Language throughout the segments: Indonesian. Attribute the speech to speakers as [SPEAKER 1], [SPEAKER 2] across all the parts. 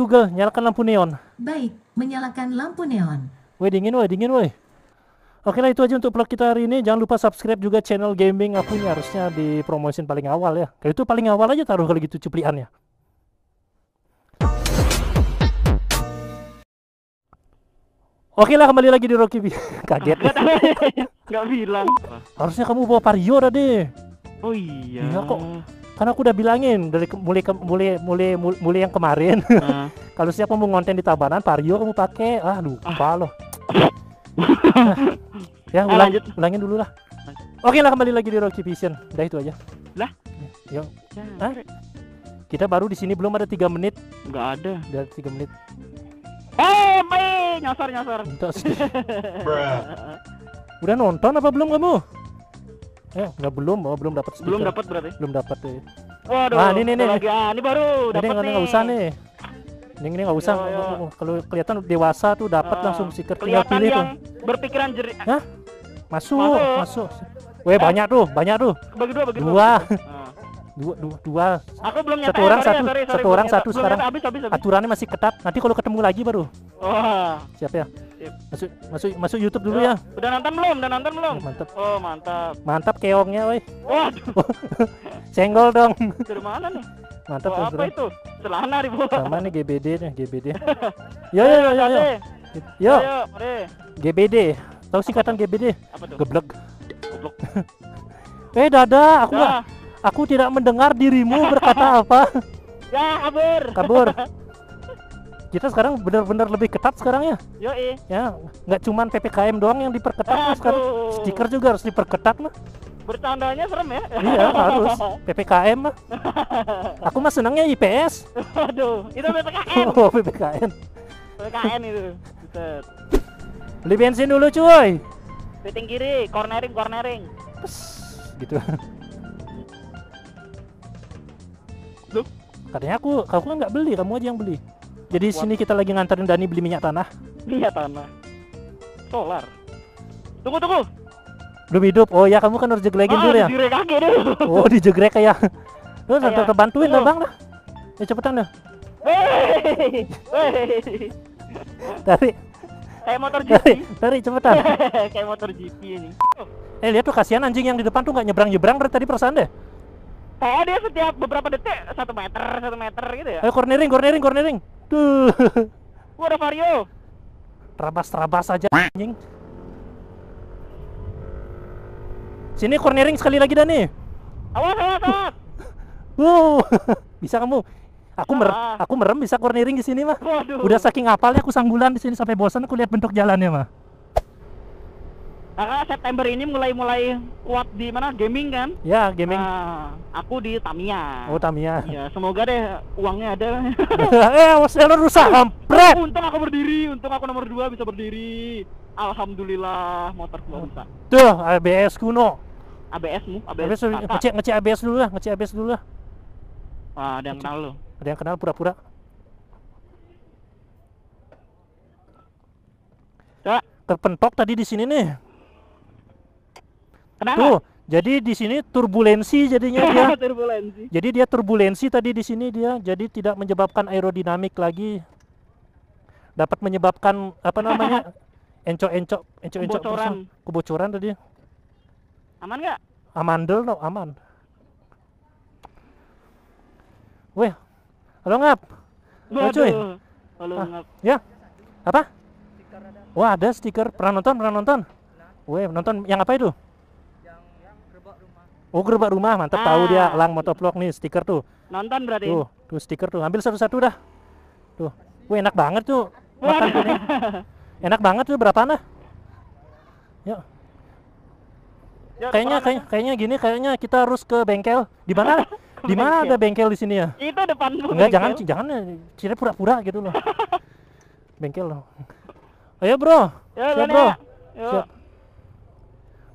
[SPEAKER 1] Google, nyalakan lampu neon.
[SPEAKER 2] Baik, menyalakan lampu neon.
[SPEAKER 1] Woi dingin woi, dingin woi. Oke lah itu aja untuk vlog kita hari ini. Jangan lupa subscribe juga channel gaming aku ini harusnya dipromosin paling awal ya. Kalau itu paling awal aja taruh kalau gitu cupliannya. Oke lah kembali lagi di Rocky B. Kaget.
[SPEAKER 3] Nggak bilang.
[SPEAKER 1] Harusnya kamu bawa Vario tadi.
[SPEAKER 3] Oh iya.
[SPEAKER 1] Iya, kok. Karena aku udah bilangin dari ke- mulai ke- mulai mulai mulai yang kemarin.
[SPEAKER 3] Nah,
[SPEAKER 1] Kalau siapa mau ngonten di Tabanan, Vario kamu pakai. Ah, lupa loh. ya,
[SPEAKER 3] Ah,
[SPEAKER 1] ulang,
[SPEAKER 3] lanjut.
[SPEAKER 1] ulangin dulu lah. Oke lah, kembali lagi di Rocky Vision. Udah itu aja.
[SPEAKER 3] Lah?
[SPEAKER 1] Yuk,
[SPEAKER 3] ya,
[SPEAKER 1] Hah? kita baru di sini belum ada tiga menit.
[SPEAKER 3] nggak ada.
[SPEAKER 1] Udah tiga menit.
[SPEAKER 3] Eh, main nyasar nyasar.
[SPEAKER 1] Udah nonton apa belum kamu? Eh, nggak belum, oh, belum dapat.
[SPEAKER 3] Belum dapat berarti.
[SPEAKER 1] Belum dapat deh.
[SPEAKER 3] Waduh.
[SPEAKER 1] Ah, ini, ini,
[SPEAKER 3] ada
[SPEAKER 1] ini.
[SPEAKER 3] lagi. Ah, ini baru
[SPEAKER 1] Ini
[SPEAKER 3] dapat nih.
[SPEAKER 1] nggak usah nih. Ini ini nggak usah.
[SPEAKER 3] Yo, yo.
[SPEAKER 1] Kalau kelihatan dewasa tuh dapat
[SPEAKER 3] Ah,
[SPEAKER 1] langsung stiker. Tinggal
[SPEAKER 3] Kelihatan
[SPEAKER 1] pilih tuh.
[SPEAKER 3] yang berpikiran jernih.
[SPEAKER 1] Masuk,
[SPEAKER 3] Masuk.
[SPEAKER 1] masuk. Weh banyak tuh, banyak tuh.
[SPEAKER 3] Bagi dua, bagi dua.
[SPEAKER 1] Dua.
[SPEAKER 3] Ah.
[SPEAKER 1] Dua, dua, dua.
[SPEAKER 3] Aku belum nyata.
[SPEAKER 1] Satu
[SPEAKER 3] eh,
[SPEAKER 1] orang
[SPEAKER 3] sorry ya,
[SPEAKER 1] satu,
[SPEAKER 3] sorry,
[SPEAKER 1] satu
[SPEAKER 3] sorry, belum
[SPEAKER 1] orang satu sekarang.
[SPEAKER 3] Habis, habis, habis.
[SPEAKER 1] Aturannya masih ketat. Nanti kalau ketemu lagi baru.
[SPEAKER 3] Wah.
[SPEAKER 1] Siap ya?
[SPEAKER 3] Sip.
[SPEAKER 1] Masuk masuk masuk YouTube dulu
[SPEAKER 3] Yo,
[SPEAKER 1] ya.
[SPEAKER 3] Udah nonton belum? Udah nonton belum?
[SPEAKER 1] Mantap.
[SPEAKER 3] Oh, mantap.
[SPEAKER 1] Mantap keongnya, woi.
[SPEAKER 3] Waduh,
[SPEAKER 1] Senggol dong.
[SPEAKER 3] dari mana nih?
[SPEAKER 1] Mantap
[SPEAKER 3] Oh, apa itu? Celana di bawah.
[SPEAKER 1] Sama nih GBD nih, GBD. Yo yo yo yo. yo. Yo,
[SPEAKER 3] Ayo, mari.
[SPEAKER 1] GBD. Tahu singkatan GBD?
[SPEAKER 3] Apa tuh?
[SPEAKER 1] Geblek.
[SPEAKER 3] Goblok.
[SPEAKER 1] Eh, Dada, aku
[SPEAKER 3] Ya,
[SPEAKER 1] aku tidak mendengar dirimu berkata apa.
[SPEAKER 3] ya kabur.
[SPEAKER 1] Kabur. Kita sekarang benar-benar lebih ketat sekarang ya.
[SPEAKER 3] Yoi.
[SPEAKER 1] Ya, nggak cuman PPKM doang yang diperketat sekarang.
[SPEAKER 3] Aduh.
[SPEAKER 1] Stiker juga harus diperketat mah.
[SPEAKER 3] Bercandanya serem ya?
[SPEAKER 1] Iya, harus. PPKM mah. Aku mah senangnya IPS.
[SPEAKER 3] Waduh, itu PPKN.
[SPEAKER 1] Oh, PPKM.
[SPEAKER 3] PPKN itu. Buset.
[SPEAKER 1] Beli bensin dulu, cuy.
[SPEAKER 3] Piting kiri, cornering, cornering.
[SPEAKER 1] Pes, gitu.
[SPEAKER 3] Loh?
[SPEAKER 1] Katanya aku, aku kan nggak beli, kamu aja yang beli. Jadi sini kita lagi nganterin Dani beli minyak tanah.
[SPEAKER 3] Minyak tanah. Solar. Tunggu, tunggu.
[SPEAKER 1] Belum hidup. Oh ya, kamu kan harus jeglekin
[SPEAKER 3] Ah,
[SPEAKER 1] dulu ya.
[SPEAKER 3] Dire kaki dulu.
[SPEAKER 1] Oh, dijegrek kayak. Lu
[SPEAKER 3] Kayak-
[SPEAKER 1] sampai kebantuin
[SPEAKER 3] Oh.
[SPEAKER 1] Bang dah. Ya cepetan dah.
[SPEAKER 3] Wey, wey.
[SPEAKER 1] Tarik,
[SPEAKER 3] Kayak motor GP.
[SPEAKER 1] tarik, tarik cepetan.
[SPEAKER 3] Kayak motor GP ini.
[SPEAKER 1] Eh, lihat tuh kasihan anjing yang di depan tuh nggak nyebrang-nyebrang dari tadi perasaan deh.
[SPEAKER 3] Kayak dia setiap beberapa detik satu meter, satu meter gitu ya.
[SPEAKER 1] Ayo cornering, cornering, cornering. Tuh.
[SPEAKER 3] Gua ada Vario.
[SPEAKER 1] Terabas-terabas aja anjing. Sini cornering sekali lagi Dani.
[SPEAKER 3] Awas, awas, awas.
[SPEAKER 1] Wow. bisa kamu. Aku mer
[SPEAKER 3] Ah.
[SPEAKER 1] aku merem bisa cornering di sini mah.
[SPEAKER 3] Waduh.
[SPEAKER 1] Udah saking hafalnya aku sanggulan di sini sampai bosan aku lihat bentuk jalannya mah.
[SPEAKER 3] Karena September ini mulai-mulai kuat di mana gaming kan?
[SPEAKER 1] Ya, gaming.
[SPEAKER 3] Nah, aku di Tamiya.
[SPEAKER 1] Oh, Tamiya.
[SPEAKER 3] Ya, semoga deh uangnya ada.
[SPEAKER 1] eh, Wasteland rusak, hampret.
[SPEAKER 3] untung aku berdiri, untung aku nomor 2 bisa berdiri. Alhamdulillah motor gua bisa.
[SPEAKER 1] Tuh, ABS kuno. ABS
[SPEAKER 3] ABS. kakak.
[SPEAKER 1] ngecek ngecek ABS dulu lah, ngecek ABS dulu lah.
[SPEAKER 3] Wah, ada yang kenal lu.
[SPEAKER 1] Ada yang kenal pura-pura. Terpentok tadi di sini nih.
[SPEAKER 3] Kenal
[SPEAKER 1] Tuh, jadi di sini turbulensi jadinya dia.
[SPEAKER 3] Turbulensi.
[SPEAKER 1] Jadi dia turbulensi tadi di sini dia, jadi tidak menyebabkan aerodinamik lagi. Dapat menyebabkan apa namanya? encok-encok, encok-encok
[SPEAKER 3] Kebocoran.
[SPEAKER 1] kebocoran tadi.
[SPEAKER 3] Aman nggak?
[SPEAKER 1] Amandel no, aman. Weh, halo ngap. Oh, cuy.
[SPEAKER 3] Halo,
[SPEAKER 1] Ah.
[SPEAKER 3] ngap.
[SPEAKER 1] Ya, apa? Wah ada stiker, pernah nonton, pernah nonton? Weh, nonton yang apa itu? Oh gerobak rumah, mantap tahu dia
[SPEAKER 3] Ah.
[SPEAKER 1] Lang Motovlog nih stiker tuh.
[SPEAKER 3] Nonton berarti.
[SPEAKER 1] Tuh, tuh stiker tuh. Ambil satu-satu dah. Tuh. Wih, enak banget tuh. Makan kuning. Enak banget tuh berapa nah? Yuk,
[SPEAKER 3] Ya,
[SPEAKER 1] kayaknya
[SPEAKER 3] depan
[SPEAKER 1] kayak, kayaknya gini, kayaknya kita harus ke bengkel. Di mana? Di mana ada bengkel di sini ya?
[SPEAKER 3] Itu depanmu.
[SPEAKER 1] Enggak, jangan
[SPEAKER 3] bengkel.
[SPEAKER 1] jangan ciri pura-pura gitu loh. bengkel loh. Ayo, Bro.
[SPEAKER 3] Ya,
[SPEAKER 1] Siap, Bro.
[SPEAKER 3] ya.
[SPEAKER 1] Siap.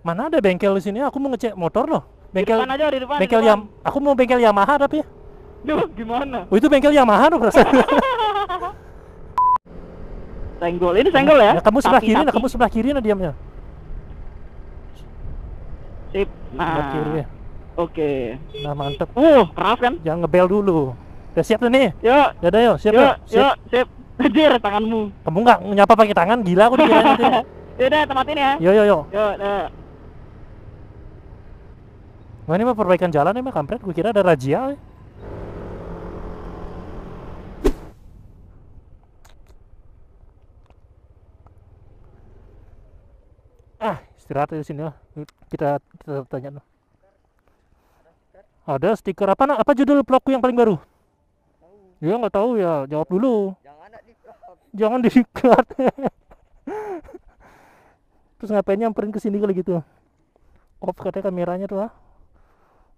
[SPEAKER 1] Mana ada bengkel di sini? Aku mau ngecek motor loh. Bengkel
[SPEAKER 3] depan aja, di depan. di
[SPEAKER 1] bengkel
[SPEAKER 3] depan.
[SPEAKER 1] Yam aku mau bengkel Yamaha tapi.
[SPEAKER 3] Duh, gimana?
[SPEAKER 1] Oh, itu bengkel Yamaha tuh perasaan.
[SPEAKER 3] Senggol. Ini senggol ya?
[SPEAKER 1] Ya, kamu sebelah kiri, nah kamu sebelah kiri nah diamnya.
[SPEAKER 3] Sip.
[SPEAKER 1] Sebelah kiri.
[SPEAKER 3] Nah. Oke.
[SPEAKER 1] Nah, mantep.
[SPEAKER 3] Uh, keras kan?
[SPEAKER 1] Jangan ngebel dulu. Udah siap tuh nih.
[SPEAKER 3] Yuk,
[SPEAKER 1] Dadah yuk, siap
[SPEAKER 3] yuk,
[SPEAKER 1] yuk. Siap.
[SPEAKER 3] yuk, sip. Anjir, tanganmu.
[SPEAKER 1] Kamu nggak nyapa pakai tangan, gila aku dikira nanti.
[SPEAKER 3] Yaudah, tematin ya.
[SPEAKER 1] Yo yo yo.
[SPEAKER 3] Yuk, dah.
[SPEAKER 1] Wah ini mah perbaikan jalan ya mah kampret, gue kira ada razia. ya. Ah, istirahat di sini lah. Kita kita tanya noh. Ada stiker apa nak? Apa judul vlogku yang paling baru? Ya nggak tahu ya, jawab dulu.
[SPEAKER 4] Jangan di
[SPEAKER 1] Jangan disikat. Terus ngapain nyamperin ke sini kalau gitu? Off katanya kameranya tuh ah.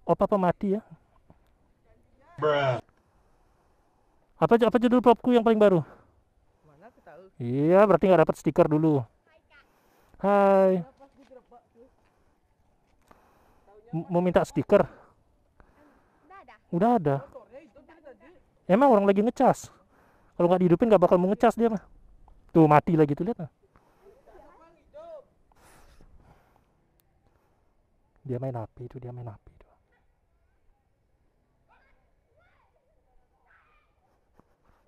[SPEAKER 1] Off apa mati ya? Apa apa judul vlogku yang paling baru?
[SPEAKER 4] Mana aku tahu.
[SPEAKER 1] Iya, berarti nggak dapat stiker dulu. Hai. M- Mau minta stiker? Udah ada. Emang orang lagi ngecas. Kalau nggak dihidupin nggak bakal mau ngecas dia mah. Tuh mati lagi tuh lihat. nah. Dia main api itu, dia main api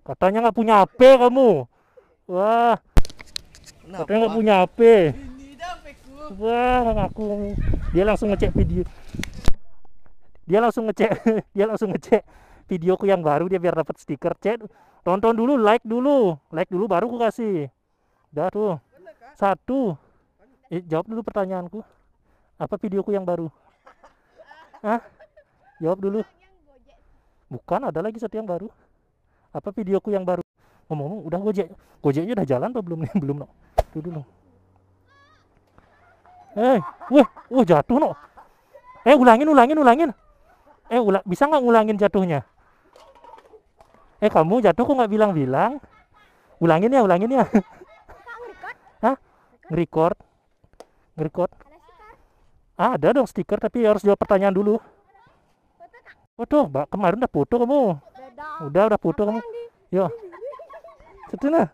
[SPEAKER 1] Katanya nggak punya HP kamu. Wah, katanya nggak punya HP. Wah, ngaku dia langsung ngecek video. Dia langsung ngecek, dia langsung ngecek videoku yang baru dia biar dapat stiker. Cek, tonton dulu, like dulu, like dulu baru ku kasih. Udah tuh. Satu. Eh, jawab dulu pertanyaanku. Apa videoku yang baru? Hah? Jawab dulu. Bukan, ada lagi satu yang baru. Apa videoku yang baru? Ngomong-ngomong, udah gojek. Gojeknya udah jalan atau belum nih? Belum, no. Tuh dulu. Eh, wah, wah jatuh no. Eh, ulangin, ulangin, ulangin. Eh, ula bisa nggak ngulangin jatuhnya? Eh, kamu jatuh kok nggak bilang-bilang? Ulangin ya, ulangin ya. Hah? Nge-record? Nge-record? Ah, ada dong stiker, tapi harus jawab pertanyaan dulu. Foto, mbak kemarin udah foto kamu. Udah, udah foto kamu. Yo. Cepetin lah.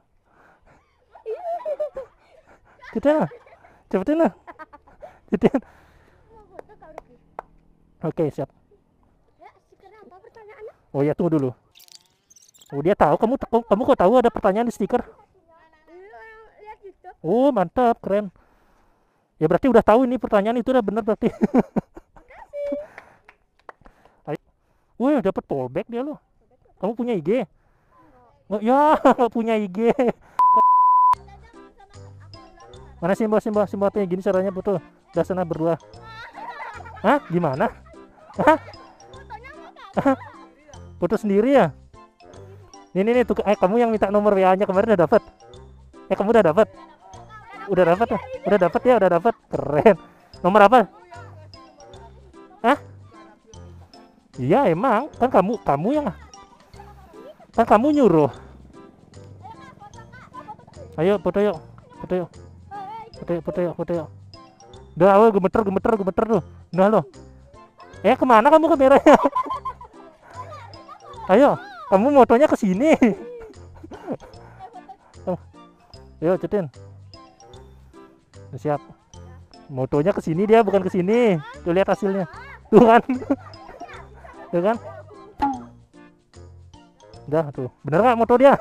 [SPEAKER 1] Cepetin lah. Cepetin lah. Cepetin. Oke, siap. Oh ya, tunggu dulu. Oh, dia tahu kamu kamu, kok tahu ada pertanyaan di stiker? Oh, mantap, keren. Ya berarti udah tahu ini pertanyaan itu udah bener berarti. Wih, dapat fallback dia loh. Kamu punya IG? Nggak, ya, punya IG. Mana Simba, Simba, Simba apa gini caranya betul? Udah sana berdua. Hah? Gimana? Hah? Foto sendiri ya? Ini nih tuh, eh kamu yang minta nomor WA-nya kemarin udah dapat. Eh kamu udah dapat? Udah dapat ya? Udah dapat ya, udah dapat. Keren. Nomor apa? Hah? Iya emang, kan kamu kamu yang kan kamu nyuruh. Ayo foto yuk, foto yuk, foto yuk, foto yuk, foto yuk. Udah, awal gemeter, gemeter, gemeter tuh. Udah lo. Eh ke mana kamu kameranya? Ayo, kamu motonya ke sini. Oh. Ayo, cetin. Siap. Motonya ke sini dia bukan ke sini. Tuh lihat hasilnya. Tuh kan. Tuh kan. Udah tuh. Bener nggak moto dia?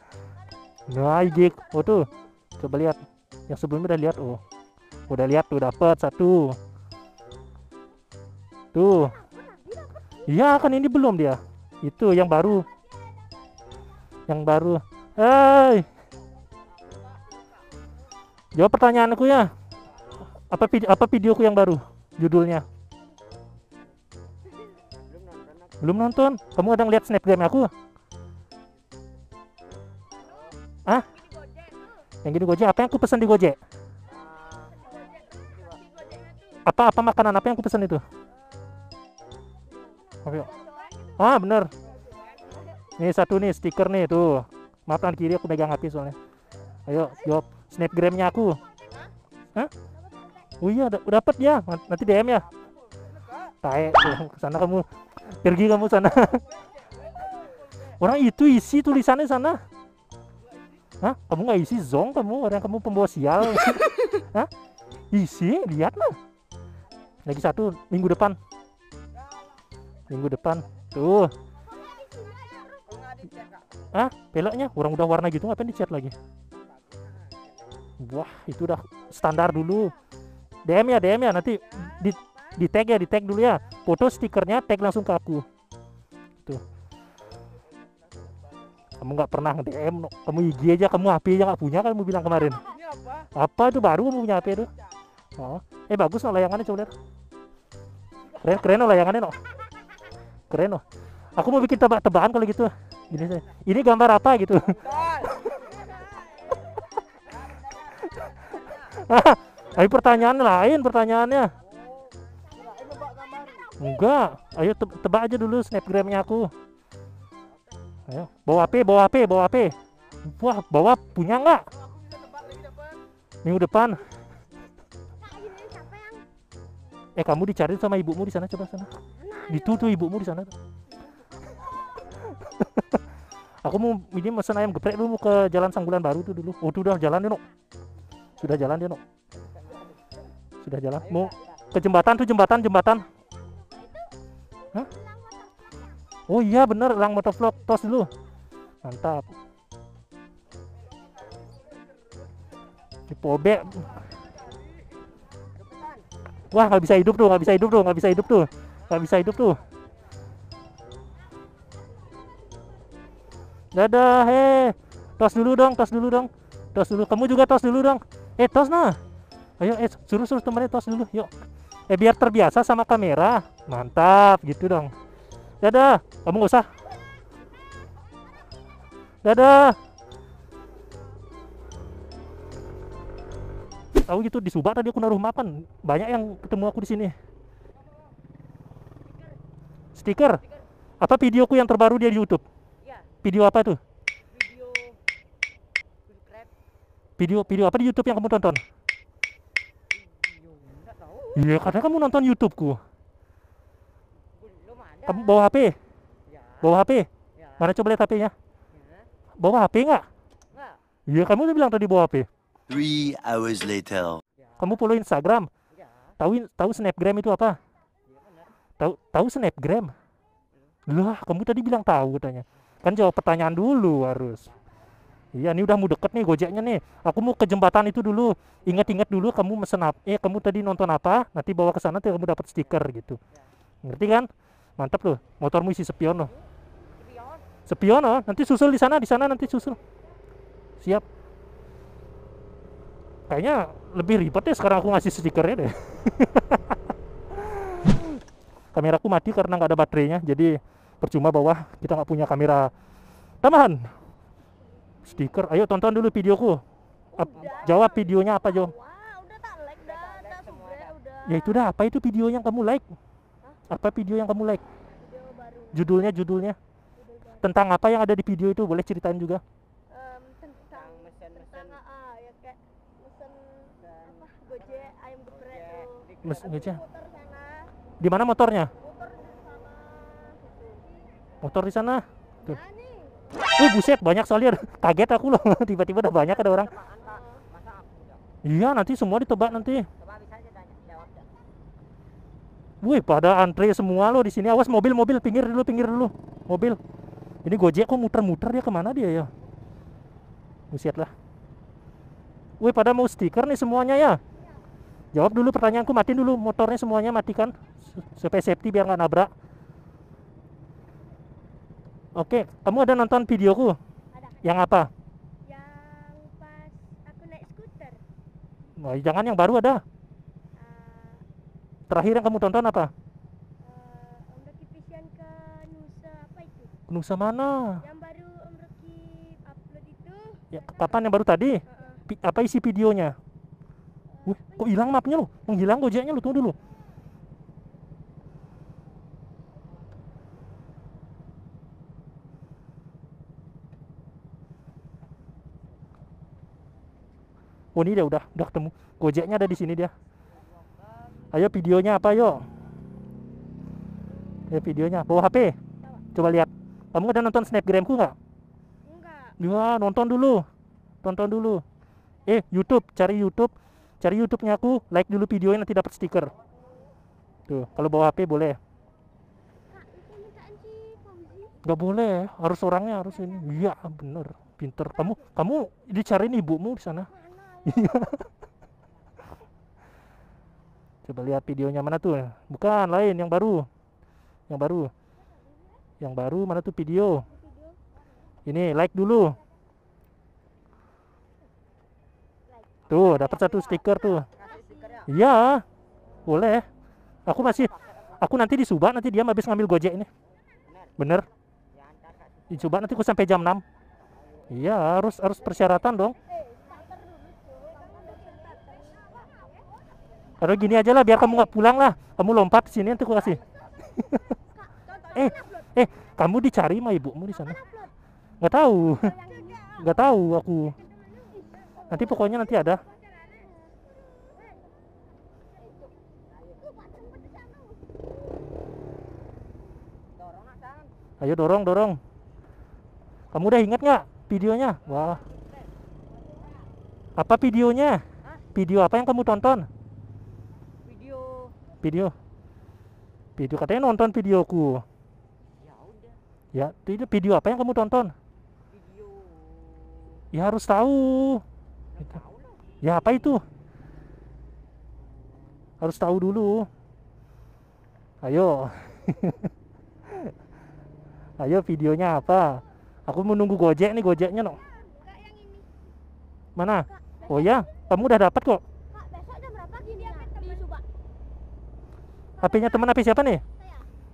[SPEAKER 1] nah, IG. Oh tuh. Coba lihat. Yang sebelumnya udah lihat. Oh. Udah lihat tuh dapat satu. Tuh. Iya kan ini belum dia. Itu yang baru. Yang baru. Hei. Jawab pertanyaanku ya. Apa apa videoku yang baru? Judulnya. Belum nonton. Kamu ada ngeliat snapgram aku? Ah? Yang gini Gojek. Apa yang aku pesan di Gojek? Apa apa makanan apa yang aku pesan itu? Ah, bener. Nih satu nih stiker nih tuh. Maaf kiri aku megang HP soalnya. Ayo, jawab snapgramnya aku. Hah? Oh iya, udah dapet ya. Nan- Nanti DM ya. Tae, sana kamu. Pergi kamu sana. Orang itu isi tulisannya sana. Hah? Kamu nggak isi zong kamu? Orang kamu pembawa sial. Hah? Isi, lihat lah. Lagi satu minggu depan. Minggu depan. Tuh. ah peleknya orang udah warna gitu ngapain dicat lagi wah itu udah standar dulu DM ya DM ya nanti di di tag ya di tag dulu ya. Foto stikernya tag langsung ke aku. Tuh. Kamu nggak pernah DM kamu IG aja kamu HP aja nggak punya kan kamu bilang kemarin?
[SPEAKER 4] Apa?
[SPEAKER 1] itu baru kamu punya HP itu? Oh. Eh bagus no layangannya coba lihat. Keren keren no layangannya no. Keren no aku mau bikin tebak-tebakan kalau gitu. Ini ini gambar apa gitu? Ayo pertanyaan lain pertanyaannya. Enggak. Ayo te- tebak aja dulu snapgramnya aku. Ayo bawa HP bawa HP bawa HP wah bawa punya nggak?
[SPEAKER 4] Aku bisa nebak lagi dapat.
[SPEAKER 1] minggu depan. Eh kamu dicari sama ibumu di sana coba sana. Itu tuh ibumu di sana. Aku mau ini mesen ayam geprek dulu ke jalan Sanggulan Baru tuh dulu. Oh tuh udah jalan dia no sudah jalan dia no sudah jalan. Mau ke jembatan tuh jembatan jembatan oh iya bener lang motovlog tos dulu. Mantap. Dipobek wah nggak bisa hidup tuh nggak bisa hidup tuh nggak bisa hidup tuh nggak bisa hidup tuh. Dadah heh tos dulu dong tos dulu dong. Tos dulu kamu juga tos dulu dong. Eh tos nah. Ayo eh suruh suruh temennya tos dulu yuk. Eh biar terbiasa sama kamera. Mantap gitu dong dadah kamu nggak usah. Dadah. Tahu gitu di Subak tadi aku naruh mapan. Banyak yang ketemu aku di sini. Stiker? Apa videoku yang terbaru dia di YouTube?
[SPEAKER 4] Ya,
[SPEAKER 1] video apa tuh?
[SPEAKER 4] Video
[SPEAKER 1] video video apa di YouTube yang kamu tonton?
[SPEAKER 4] Video enggak tahu.
[SPEAKER 1] iya karena kamu nonton YouTubeku. Kamu bawa HP
[SPEAKER 4] Ya.
[SPEAKER 1] bawa HP
[SPEAKER 4] Ya.
[SPEAKER 1] mana coba lihat HP-nya
[SPEAKER 4] Ya.
[SPEAKER 1] bawa HP nggak?
[SPEAKER 4] Enggak.
[SPEAKER 1] iya kamu udah bilang tadi bawa HP
[SPEAKER 5] Three hours later.
[SPEAKER 1] Kamu follow Instagram?
[SPEAKER 4] Ya.
[SPEAKER 1] tahu tahu Snapgram itu apa?
[SPEAKER 4] Ya
[SPEAKER 1] tahu tahu Snapgram? Lah kamu tadi bilang tahu katanya. Kan jawab pertanyaan dulu harus. Iya ini udah mau deket nih gojeknya nih. Aku mau ke jembatan itu dulu. Ingat-ingat dulu kamu mesen apa eh kamu tadi nonton apa? Nanti bawa ke sana tuh kamu dapat stiker gitu. Ngerti kan mantap loh motormu isi spion loh
[SPEAKER 4] spion
[SPEAKER 1] loh nanti susul di sana di sana nanti susul. Siap. Kayaknya lebih ribet ya sekarang aku ngasih stikernya deh. Kameraku mati karena nggak ada baterainya jadi percuma bawah kita nggak punya kamera tambahan. Stiker ayo tonton dulu videoku. Ap- jawab videonya apa Jo?
[SPEAKER 6] Wah, udah tak like dah, dah subre udah.
[SPEAKER 1] ya itu dah apa itu video yang kamu like apa video yang kamu like
[SPEAKER 6] Video baru,
[SPEAKER 1] judulnya judulnya
[SPEAKER 6] baru.
[SPEAKER 1] tentang apa yang ada di video itu boleh ceritain juga
[SPEAKER 6] Em, tentang
[SPEAKER 4] mesin-mesin.
[SPEAKER 6] tentang ah ya kayak mesen apa gojek ayam geprek tuh.
[SPEAKER 1] Mes-
[SPEAKER 6] Habis
[SPEAKER 1] gojek.
[SPEAKER 6] Muter sana,
[SPEAKER 1] di mana motornya
[SPEAKER 6] muter di sana gitu.
[SPEAKER 1] motor di sana Tuh. Wih buset banyak ada. kaget aku loh tiba-tiba udah banyak ada orang iya nanti semua ditebak nanti
[SPEAKER 4] Coba bisa aja tanya. Jawab dah.
[SPEAKER 1] Wih, pada antre semua loh di sini. Awas mobil, mobil, pinggir dulu, pinggir dulu. Mobil. Ini Gojek kok muter-muter dia ke mana dia ya? Buset lah. Wih, pada mau stiker nih semuanya ya. Jawab dulu pertanyaanku, matiin dulu motornya semuanya matikan su- supaya safety biar nggak nabrak. Oke, kamu ada nonton videoku?
[SPEAKER 6] Ada
[SPEAKER 1] Yang apa?
[SPEAKER 6] yang pas aku naik skuter.
[SPEAKER 1] Wah, jangan yang baru ada.
[SPEAKER 6] Eh,
[SPEAKER 1] Terakhir yang kamu tonton apa?
[SPEAKER 6] eh, Om Rocky Vision ke Nusa apa itu?
[SPEAKER 1] Nusa mana?
[SPEAKER 6] Yang baru Om Rocky upload itu.
[SPEAKER 1] Ya, kapan yang baru tadi?
[SPEAKER 6] Heeh.
[SPEAKER 1] Pi- apa isi videonya? Wih, kok hilang mapnya lo? Menghilang gojeknya lo, tunggu dulu. Oh ini dia udah, udah ketemu. Gojeknya ada di sini dia. Ayo videonya apa yuk? Ya videonya, bawa HP. Coba lihat. Kamu ada nonton snapgramku nggak?
[SPEAKER 6] Enggak.
[SPEAKER 1] Ya, nonton dulu. Tonton dulu. Eh, YouTube, cari YouTube. Cari YouTube-nya aku, like dulu videonya nanti dapat stiker. Tuh, kalau bawa HP boleh. Nggak boleh harus orangnya harus ini iya bener pinter kamu kamu dicariin ibumu di sana iya coba lihat videonya mana tuh? Bukan lain yang baru. Yang baru. Yang baru mana tuh video? Ini like dulu. Tuh dapat satu stiker tuh. Iya boleh. Aku masih aku nanti di Subak nanti dia habis ngambil gojek ini. Bener? Di Subak nanti aku sampai jam 6 iya harus harus persyaratan dong Kalau gini aja lah biar kamu nggak pulang lah. Kamu lompat sini nanti aku kasih. Eh eh kamu dicari sama ibumu di sana? Nggak tahu. Nggak tahu aku. Nanti pokoknya nanti ada. Ayo dorong dorong. Kamu udah ingat nggak videonya? Wah. Apa videonya? Video apa yang kamu tonton.
[SPEAKER 4] Video.
[SPEAKER 1] Video katanya nonton videoku.
[SPEAKER 4] Ya udah.
[SPEAKER 1] ya itu video apa yang kamu tonton?
[SPEAKER 4] Video.
[SPEAKER 1] ya harus tahu. Gitu.
[SPEAKER 4] Tahu
[SPEAKER 1] ya apa itu? Harus tahu dulu. Ayo. Ayo videonya apa? Aku menunggu gojek nih gojeknya no mana? Oh ya kamu udah dapat kok
[SPEAKER 6] Kak, besok jam berapa gini di Subak?
[SPEAKER 1] HP-nya teman HP siapa nih?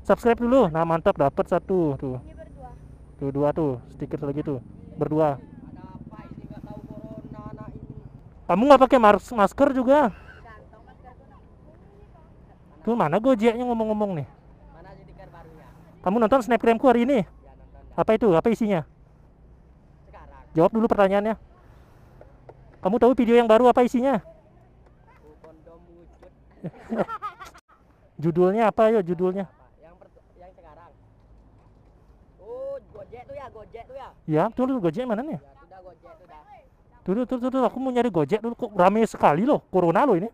[SPEAKER 1] Subscribe dulu. Nah mantap dapat satu tuh.
[SPEAKER 6] Ini berdua.
[SPEAKER 1] tuh dua tuh stiker lagi tuh. Berdua.
[SPEAKER 4] Ada apa ini? Nggak tahu corona anak ini.
[SPEAKER 1] kamu nggak pakai mas- masker juga? Tuh mana gojeknya ngomong-ngomong nih?
[SPEAKER 4] Mana stiker barunya?
[SPEAKER 1] kamu nonton snapgramku hari ini?
[SPEAKER 4] Ya nonton
[SPEAKER 1] apa itu? Apa isinya?
[SPEAKER 4] Sekarang.
[SPEAKER 1] jawab dulu pertanyaannya. Kamu tahu video yang baru apa isinya?
[SPEAKER 4] Kondom wujud.
[SPEAKER 1] judulnya apa yo judulnya?
[SPEAKER 4] Yang yang sekarang. Oh, Gojek tuh ya, Gojek tuh ya.
[SPEAKER 1] ya tuh dulu gojek mana nih
[SPEAKER 4] Ya sudah Gojek tuh dah.
[SPEAKER 1] tuh tuh, tuh, aku mau nyari gojek dulu kok rame sekali loh corona loh ini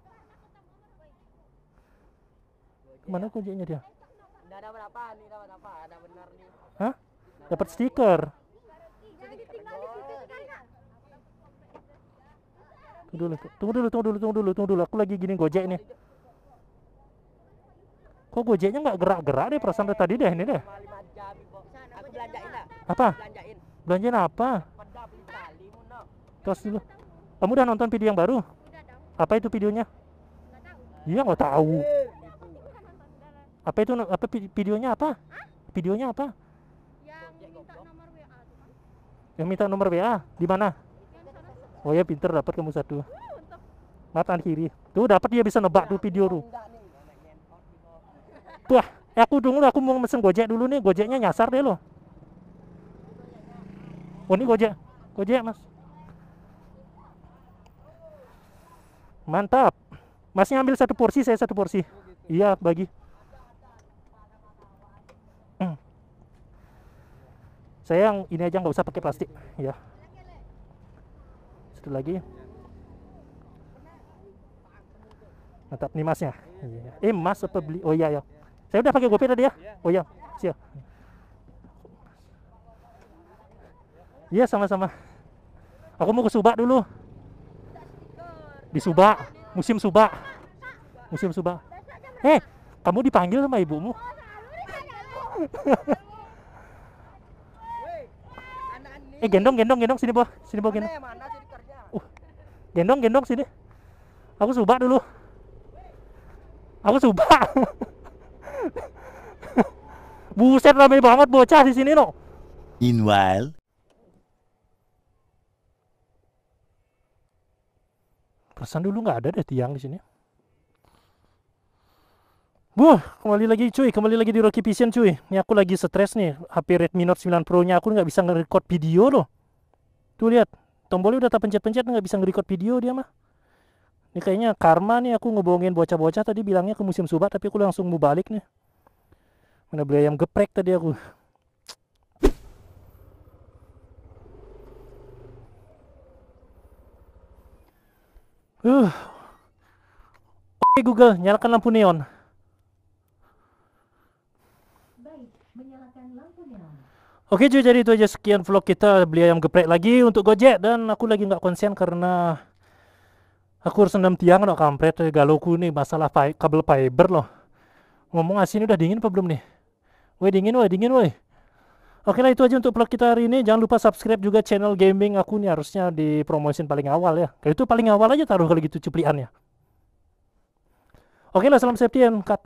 [SPEAKER 4] Gojek
[SPEAKER 1] mana
[SPEAKER 4] ya.
[SPEAKER 1] gojeknya dia
[SPEAKER 4] Udah dapat apa nih? Dapat apa? Ada benar nih.
[SPEAKER 1] Hah? dapat stiker tunggu dulu tunggu dulu tunggu dulu tunggu dulu tunggu dulu aku lagi gini gojek nih kok gojeknya nggak gerak-gerak deh perasaan dari tadi deh ini deh. Apa?
[SPEAKER 4] Belanjain.
[SPEAKER 1] apa? Tos dulu kamu udah nonton video yang baru? Apa itu videonya? Iya nggak tahu. Apa itu apa vi- videonya apa? Videonya apa?
[SPEAKER 6] Yang minta nomor WA
[SPEAKER 1] di mana? Oh ya pinter dapat kamu satu. Mata kiri. Tuh dapat dia bisa nebak tuh video tuh
[SPEAKER 4] Enggak nih. Nenek ngentot gitu.
[SPEAKER 1] Wah, aku dulu aku mau mesen Gojek dulu nih, Gojeknya nyasar deh loh. Oh, ini Gojek. Gojek, Mas. Mantap. Masnya ambil satu porsi, saya satu porsi. Iya, bagi. Hmm. Saya yang ini aja nggak usah pakai plastik, ya. Satu lagi. Mantap nih masnya. Iya. Eh mas apa beli? Oh iya ya. Saya udah pakai GoPay tadi ya. Oh iya, siap. Iya sama-sama. Aku mau ke Subak dulu. Di Subak, musim Subak. Musim Subak. Eh, kamu dipanggil sama ibumu? Eh gendong, gendong, gendong sini bawah, sini
[SPEAKER 4] Mana
[SPEAKER 1] gendong.
[SPEAKER 4] mana stikernya?
[SPEAKER 1] Gendong, gendong sini. Aku Subak dulu. Aku Subak. Buset ramai banget bocah di sini no.
[SPEAKER 5] Meanwhile,
[SPEAKER 1] Perasaan dulu nggak ada deh tiang di sini. Buh, kembali lagi cuy, kembali lagi di Rocky Vision cuy. Ini aku lagi stres nih, HP Redmi Note 9 Pro-nya aku nggak bisa nge-record video loh. Tuh lihat, tombolnya udah tak pencet-pencet nggak bisa nge-record video dia mah. Ini kayaknya karma nih aku ngebohongin bocah-bocah tadi bilangnya ke musim Subak tapi aku langsung mau balik nih. Mana beli ayam geprek tadi aku. Uh. Oke Google, nyalakan lampu neon.
[SPEAKER 2] Baik.
[SPEAKER 1] Oke cuy jadi itu aja sekian vlog kita beli ayam geprek lagi untuk Gojek dan aku lagi nggak konsen karena aku harus nendam tiang no kampret galoku nih masalah fi- kabel fiber loh. Ngomong asin udah dingin apa belum nih? Woi dingin woi dingin woi. Oke lah itu aja untuk vlog kita hari ini. Jangan lupa subscribe juga channel gaming aku nih harusnya dipromosin paling awal ya. Kalau itu paling awal aja taruh kalau gitu cupliannya. Oke lah salam safety and cut